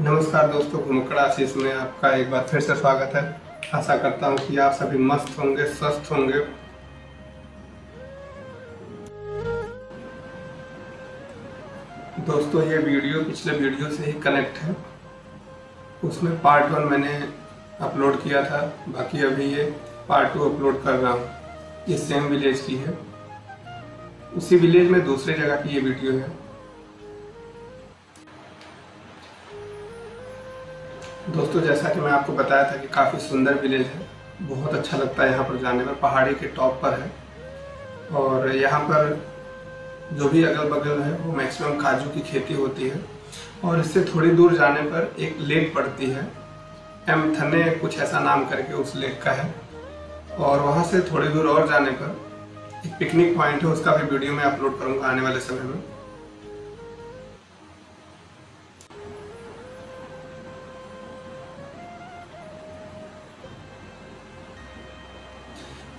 नमस्कार दोस्तों घुमकड़ा आशीष में आपका एक बार फिर से स्वागत है। आशा करता हूँ कि आप सभी मस्त होंगे, स्वस्थ होंगे। दोस्तों, ये वीडियो पिछले वीडियो से ही कनेक्ट है। उसमें पार्ट वन मैंने अपलोड किया था, बाकी अभी ये पार्ट टू अपलोड कर रहा हूँ। ये सेम विलेज की है। उसी विलेज में दूसरे जगह की ये वीडियो है। दोस्तों, जैसा कि मैं आपको बताया था कि काफ़ी सुंदर विलेज है। बहुत अच्छा लगता है यहाँ पर जाने में। पहाड़ी के टॉप पर है। और यहाँ पर जो भी अगल बगल है, वो मैक्सिमम काजू की खेती होती है। और इससे थोड़ी दूर जाने पर एक लेक पड़ती है। एम थने कुछ ऐसा नाम करके उस लेक का है। और वहाँ से थोड़ी दूर और जाने पर एक पिकनिक पॉइंट है, उसका भी वीडियो मैं अपलोड करूँगा आने वाले समय में।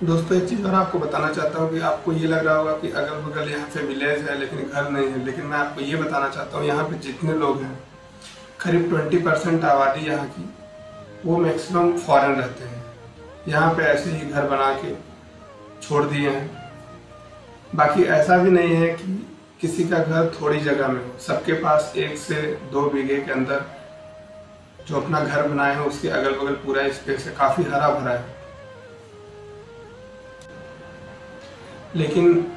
दोस्तों, एक चीज़ और आपको बताना चाहता हूँ कि आपको ये लग रहा होगा कि अगल बगल यहाँ पे विलेज है, लेकिन घर नहीं है। लेकिन मैं आपको ये बताना चाहता हूँ, यहाँ पे जितने लोग हैं, करीब ट्वेंटी परसेंट आबादी यहाँ की, वो मैक्सिमम फॉरेन रहते हैं। यहाँ पे ऐसे ही घर बना के छोड़ दिए हैं। बाकी ऐसा भी नहीं है कि किसी का घर थोड़ी जगह में हो। सबके पास एक से दो बीघे के अंदर जो अपना घर बनाए हैं, उसके अगल बगल पूरा स्पेस है। काफ़ी हरा भरा है। लेकिन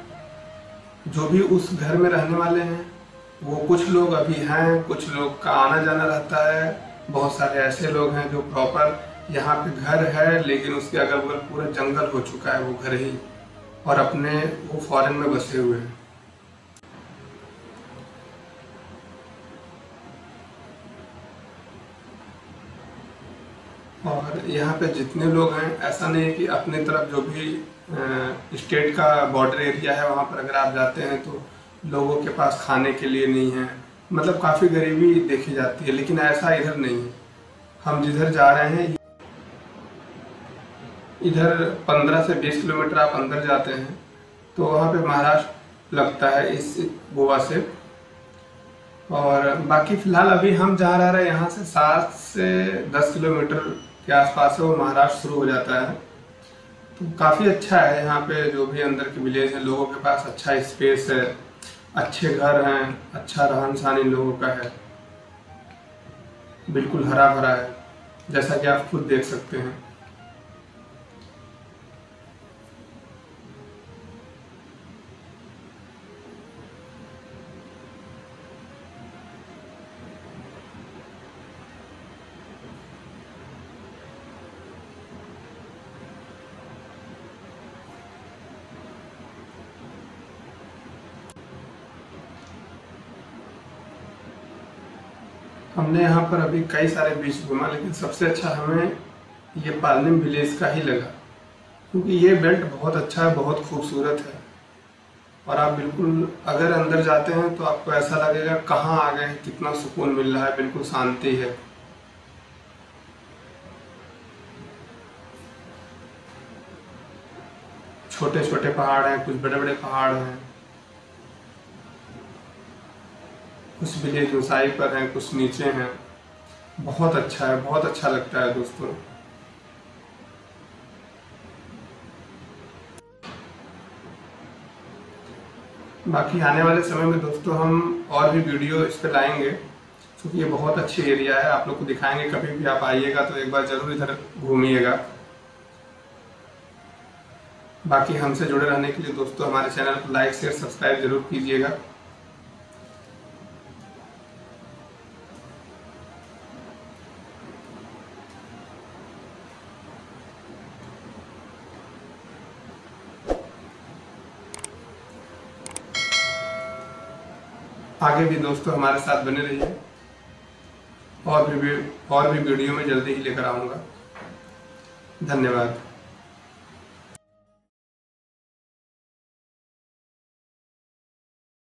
जो भी उस घर में रहने वाले हैं, वो कुछ लोग अभी हैं, कुछ लोग का आना जाना रहता है। बहुत सारे ऐसे लोग हैं जो प्रॉपर यहाँ पे घर है, लेकिन उसके अगल बगल पूरा जंगल हो चुका है, वो घर ही। और अपने वो फॉरेन में बसे हुए हैं। और यहाँ पे जितने लोग हैं, ऐसा नहीं कि अपने तरफ़ जो भी स्टेट का बॉर्डर एरिया है, वहाँ पर अगर आप जाते हैं तो लोगों के पास खाने के लिए नहीं है। मतलब काफ़ी गरीबी देखी जाती है, लेकिन ऐसा इधर नहीं है। हम जिधर जा रहे हैं, इधर 15 से 20 किलोमीटर आप अंदर जाते हैं तो वहाँ पे महाराष्ट्र लगता है इस गोवा से। और बाकी फ़िलहाल अभी हम रह रहे हैं यहाँ से सात से दस किलोमीटर के आसपास है वो महाराष्ट्र शुरू हो जाता है। तो काफ़ी अच्छा है यहाँ पे जो भी अंदर के विलेज हैं, लोगों के पास अच्छा स्पेस है, अच्छे घर हैं अच्छा रहन सहन इन लोगों का है। बिल्कुल हरा भरा है, जैसा कि आप खुद देख सकते हैं। हमने यहाँ पर अभी कई सारे बीच घूमा लेकिन सबसे अच्छा हमें ये पालनिम विलेज का ही लगा। क्योंकि ये बेल्ट बहुत अच्छा है, बहुत खूबसूरत है। और आप बिल्कुल अगर अंदर जाते हैं तो आपको ऐसा लगेगा कहाँ आ गए कितना सुकून मिल रहा है, बिल्कुल शांति है। छोटे छोटे पहाड़ हैं, कुछ बड़े बड़े पहाड़ हैं। कुछ विलेज ऊंचाई पर हैं, कुछ नीचे हैं। बहुत अच्छा है, बहुत अच्छा लगता है दोस्तों। बाकी आने वाले समय में दोस्तों हम और भी वीडियो इस पर लाएँगे, क्योंकि ये बहुत अच्छी एरिया है। आप लोग को दिखाएँगे, कभी भी आप आइएगा तो एक बार ज़रूर इधर घूमिएगा। बाकी हमसे जुड़े रहने के लिए दोस्तों हमारे चैनल को लाइक, शेयर, सब्सक्राइब ज़रूर कीजिएगा। आगे भी दोस्तों हमारे साथ बने रहिए। और भी और भी वीडियो में जल्दी ही लेकर आऊँगा। धन्यवाद।